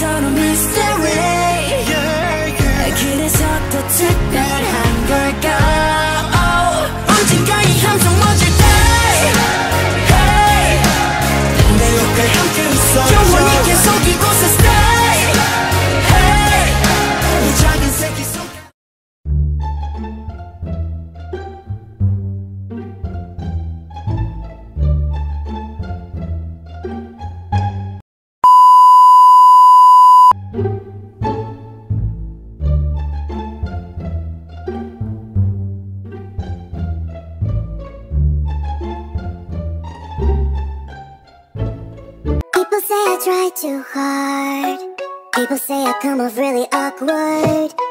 turn a mystery. People say I try too hard. People say I come off really awkward.